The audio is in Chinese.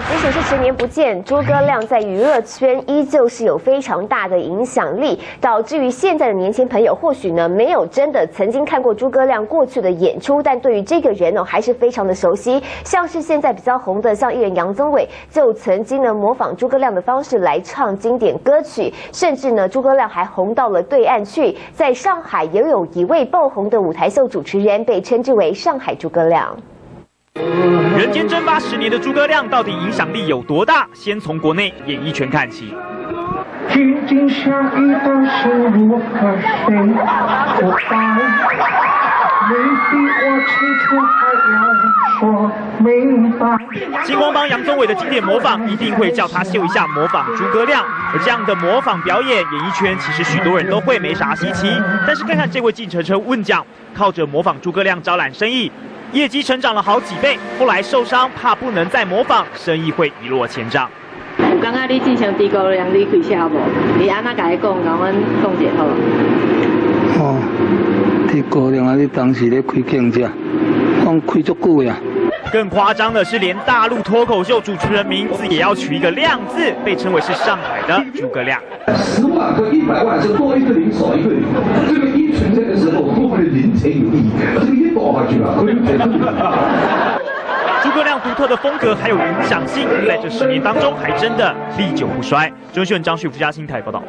即使是十年不见，诸葛亮在娱乐圈依旧是有非常大的影响力，导致于现在的年轻朋友或许呢没有真的曾经看过诸葛亮过去的演出，但对于这个人哦还是非常的熟悉。像是现在比较红的，像艺人杨宗纬，就曾经呢模仿诸葛亮的方式来唱经典歌曲，甚至呢诸葛亮还红到了对岸去，在上海也有一位爆红的舞台秀主持人，被称之为上海诸葛亮。人间蒸发十年的诸葛亮，到底影响力有多大？先从国内演艺圈看起。金光帮杨宗纬的经典模仿，一定会叫他秀一下模仿诸葛亮。而这样的模仿表演，演艺圈其实许多人都会，没啥稀奇。但是看看这位计程车问讲，靠着模仿诸葛亮招揽生意。业绩成长了好几倍，后来受伤，怕不能再模仿，生意会一落千丈。有刚刚你进行诸葛亮，你开车无？你安那甲伊讲，甲阮讲一下好。哦，诸葛亮啊，你当时咧开警车，讲开足久呀。更夸张的是，连大陆脱口秀主持人名字也要取一个“亮”字，被称为是上海的诸葛亮。十万和一百万是多一个零少一个零，这个一存在的时候，多的零才有意义，诸葛亮独特的风格还有影响性，在这十年当中还真的历久不衰。中讯张旭、福嘉新台报道。